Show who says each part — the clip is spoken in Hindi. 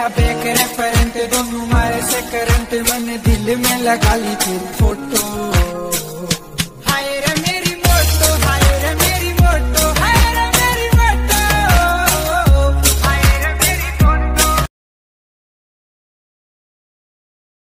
Speaker 1: तेरा बैक रेफरेंट दोनों मारे से करंट मैंने दिल में लगा ली थी फ़ोटो